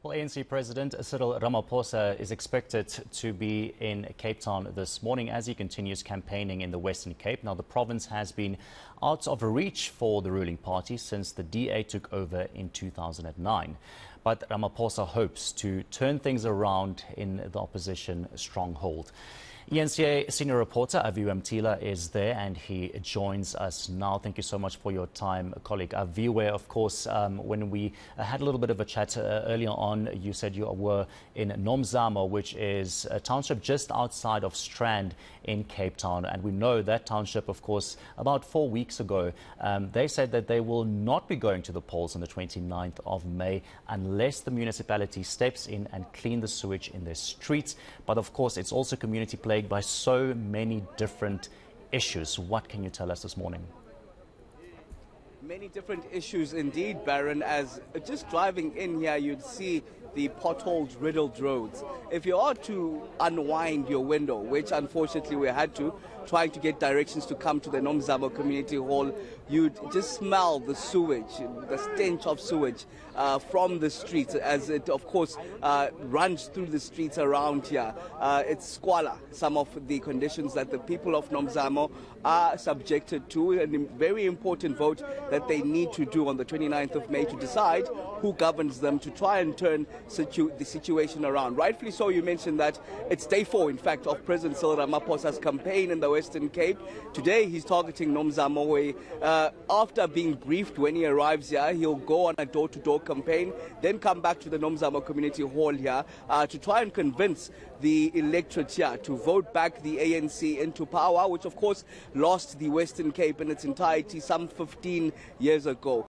Well, ANC President Cyril Ramaphosa is expected to be in Cape Town this morning as he continues campaigning in the Western Cape. Now, the province has been out of reach for the ruling party since the DA took over in 2009. But Ramaphosa hopes to turn things around in the opposition stronghold. ENCA senior reporter Aviwe Mtila is there and he joins us now. Thank you so much for your time, colleague. Aviwe, of course, um, when we had a little bit of a chat uh, earlier on, you said you were in Nomzamo, which is a township just outside of Strand in Cape Town. And we know that township, of course, about four weeks ago, um, they said that they will not be going to the polls on the 29th of May unless the municipality steps in and clean the sewage in their streets. But of course, it's also community plagued by so many different issues. What can you tell us this morning? Many different issues indeed, Baron. As just driving in here, you'd see the potholes riddled roads. If you are to unwind your window, which unfortunately we had to, trying to get directions to come to the Nomzamo Community Hall, you'd just smell the sewage, the stench of sewage uh, from the streets as it, of course, uh, runs through the streets around here. Uh, it's squalor, some of the conditions that the people of Nomzamo are subjected to, and a very important vote that they need to do on the 29th of May to decide who governs them to try and turn situ- the situation around. Rightfully so, you mentioned that it's day four, in fact, of President Cyril Ramaphosa's campaign in the Western Cape. Today, he's targeting Nomzamo. Uh, after being briefed when he arrives here, he'll go on a door-to-door campaign, then come back to the Nomzamo Community Hall here uh, to try and convince the electorate here to vote back the ANC into power, which of course lost the Western Cape in its entirety some 15 years ago.